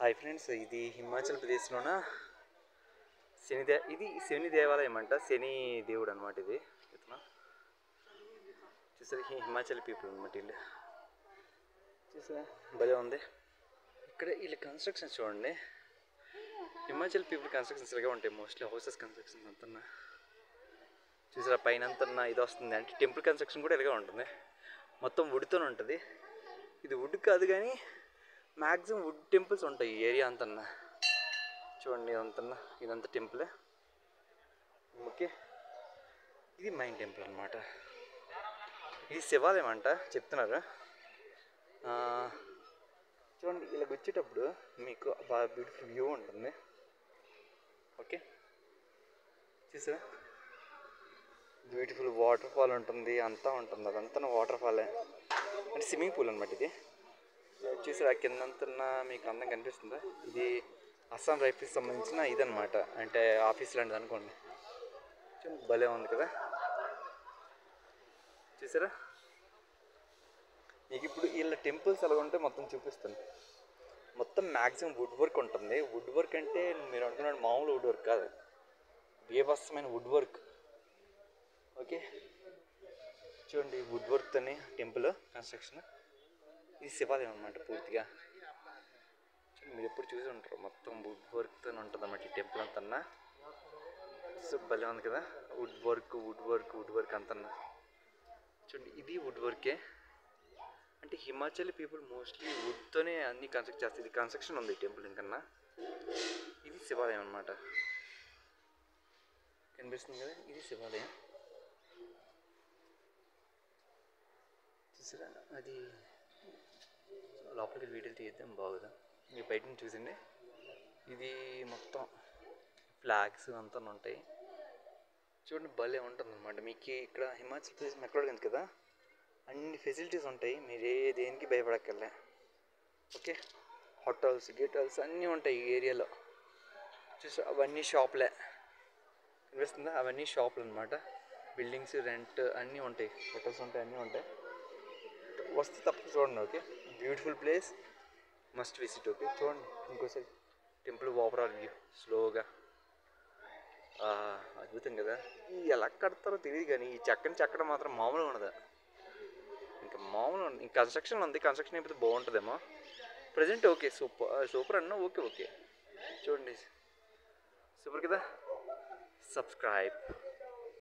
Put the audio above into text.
Hi friends ఇది హిమాచల్ ప్రదేశ్లోన? శనిదే ఇది శని దేవాలయం అంట శని దేవుడు అనమాట ఇది. ఇతను చూసరికి హిమాచల్ పీపుల్ అనమాట వీళ్ళు. చూసారా భలే ఉంది. ఇక్కడ వీళ్ళు కన్స్ట్రక్షన్స్ చూడండి. హిమాచల్ పీపుల్ కన్స్ట్రక్షన్స్ ఇలాగే ఉంటాయి మోస్ట్లీ హౌసెస్ కన్స్ట్రక్షన్స్ అంతన్నా. చూసారా పైన అంతన్నా ఇది వస్తుంది. అంటే టెంపుల్ కన్స్ట్రక్షన్ కూడా ఇలాగే ఉంటుంది. మొత్తం వుడ్తో ఉంటుంది. ఇది వుడ్ కాదు కానీ మ్యాక్సిమం వుడ్ టెంపుల్స్ ఉంటాయి ఈ ఏరియా అంతా చూడండి ఇదంతా ఇదంతా టెంపులే. ఓకే. ఇది మెయిన్ టెంపుల్ అనమాట ఇది శివాలయం అంట చెప్తున్నారు? చూడండి ఇలా వచ్చేటప్పుడు మీకు బాగా బ్యూటిఫుల్ వ్యూ ఉంటుంది. ఓకే. చూసారా బ్యూటిఫుల్ వాటర్ ఫాల్ ఉంటుంది అంతా ఉంటుంది అదంతా వాటర్ ఫాలే అంటే స్విమ్మింగ్ పూల్ అనమాట ఇది. చూసారా కిందంతా మీకు అందం కనిపిస్తుందా? ఇది అస్సాం రైఫిల్స్ సంబంధించిన ఇదనమాట అంటే ఆఫీస్ లాంటిది అనుకోండి. భలే ఉంది కదా? చూసారా? మీకు ఇప్పుడు వీళ్ళ టెంపుల్స్ ఎలా ఉంటే మొత్తం చూపిస్తాను. మొత్తం మ్యాక్సిమం వుడ్ వర్క్ ఉంటుంది. వుడ్ వర్క్ అంటే మీరు అనుకున్నాడు మామూలు వుడ్ వర్క్ కాదు. బీభత్సమైన వుడ్ వర్క్. ఓకే? చూడండి వుడ్ వర్క్ అని టెంపుల్ కన్స్ట్రక్షన్. ఇది శివాలయం అనమాట పూర్తిగా. చూడండి, మీరు ఎప్పుడు చూసి ఉంటారు? మొత్తం వుడ్ వర్క్తో ఉంటుంది అన్నమాట ఈ టెంపుల్ అంతన్నా. సో భలే ఉంది కదా? Wood work wood work wood work అంతన్నా. చూడండి ఇది వుడ్ వర్కే అంటే హిమాచల్ పీపుల్ మోస్ట్లీ వుడ్తోనే అన్ని కన్స్ట్రక్ట్ చేస్తారు. ఇది కన్స్ట్రక్షన్ ఉంది టెంపుల్ ఇంకన్నా. ఇది శివాలయం అనమాట కనిపిస్తుంది కదా? ఇది శివాలయం. చూసారా? అది లోపలికి వీడియోలు తీద్దాం బాగుదా. మీరు బయట నుంచి చూసింది. ఇది మొత్తం ఫ్లాగ్స్ అంతా ఉంటాయి. చూడండి భలే ఉంటుంది అనమాట మీకు ఇక్కడ హిమాచల్ ప్రదేశ్ మెక్రోడ్ కదా? అన్ని ఫెసిలిటీస్ ఉంటాయి. మీరు ఏ దేనికి భయపడక్కర్లే. ఓకే? హోటల్స్ గిటల్స్ అన్నీ ఉంటాయి ఈ ఏరియాలో. చూసి అవన్నీ షాప్లే. కనిపిస్తుందా? అవన్నీ షాపులు అనమాట బిల్డింగ్స్ రెంట్ అన్నీ ఉంటాయి. హోటల్స్ ఉంటాయి అన్నీ ఉంటాయి. వస్తే తప్పక చూడండి okay beautiful place must visit okay చూడండి ఇంకోసారి టెంపుల్ ఓవరాల్ వ్యూ స్లోగా అద్భుతం కదా ఈ ఎలా కడతారో తెలియదు కానీ ఈ చెక్కని చెక్కడం మాత్రం మామూలుగా ఉండదు ఇంకా మామూలు ఇంకా కన్స్ట్రక్షన్ ఉంది కన్స్ట్రక్షన్ అయిపోతే బాగుంటుందేమో ప్రజెంట్ ఓకే సూపర్ సూపర్ అన్న ఓకే ఓకే చూడండి సూపర్ కదా సబ్స్క్రైబ్